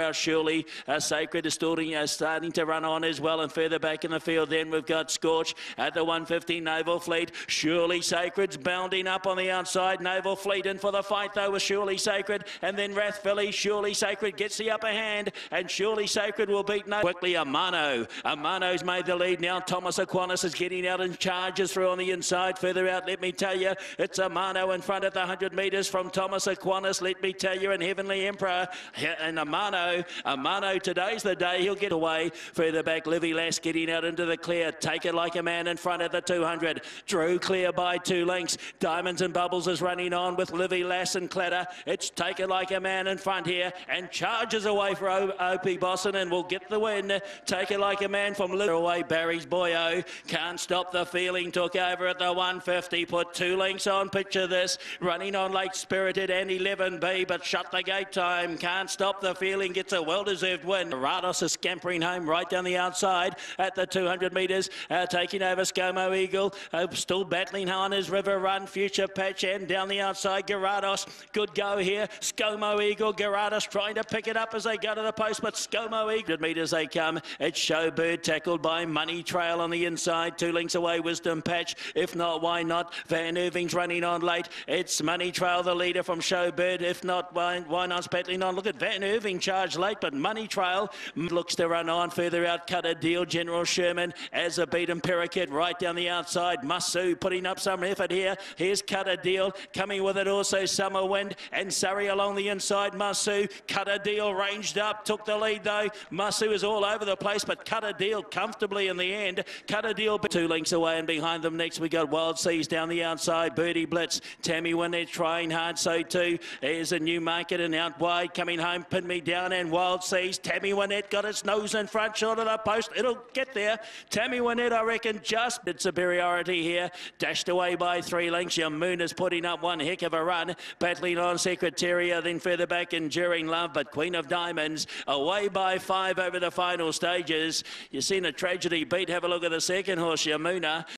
out surely. Uh, Sacred is starting, starting to run on as well, and further back in the field, then we've got Scorch at the 150 Naval Fleet. Surely Sacred's bounding up on the outside. Naval Fleet in for the fight though with Surely Sacred, and then Rathvilly. Surely Sacred gets the upper hand, and Surely Sacred will beat. Quickly, Amano. Amano's made the lead now. Thomas Aquinas is getting out and charges through on the inside. Further out, let me tell you, it's Amano in front at the 100 metres from Thomas Aquinas. Let me tell you, and Heavenly Emperor and Amano. Uh, Amano, today's the day he'll get away. Further back, Livy Lass getting out into the clear. Take it like a man in front of the 200. Drew clear by two lengths. Diamonds and Bubbles is running on with Livy Lass and Clatter. It's take it like a man in front here and charges away for Opie Bosson and will get the win. Take it like a man from Livy away. Barry's Boyo can't stop the feeling. Took over at the 150. Put two lengths on. Picture this. Running on late spirited and 11B, but shut the gate time. Can't stop the feeling. Gets a well-deserved win. Rados is scampering home right down the outside at the 200 metres, uh, taking over ScoMo Eagle. Uh, still battling on his River Run, Future Patch, and down the outside, Garados. Good go here. ScoMo Eagle, Garados trying to pick it up as they go to the post, but ScoMo Eagle good metres they come. It's Showbird tackled by Money Trail on the inside, two lengths away, Wisdom Patch. If not, why not? Van Irving's running on late. It's Money Trail, the leader from Showbird. If not, why, why not battling on? Look at Van Irving charged late, but Money Trail looks to run on further out. Cut a deal, General Sherman as a beaten Parakeet right down the outside. Masu putting up some effort here. Here's Cut a deal coming with it also Summer Wind and Surrey along the inside. Masu cut a deal ranged up, took the lead though. Masu is all over the place, but cut a deal comfortably in the end. Cut a deal two lengths away and behind them next we got Wild Seas down the outside. Birdie Blitz, Tammy when they're trying hard, so too. There's a new market and out wide coming home, pin me down and Wild Seas. Tammy Wynette got its nose in front, short of the post. It'll get there. Tammy Wynette, I reckon, just did superiority here. Dashed away by three lengths. Yamuna is putting up one heck of a run. Battling on Secretaria, then further back Enduring Love, but Queen of Diamonds away by five over the final stages. You've seen a tragedy beat. Have a look at the second horse, Yamuna.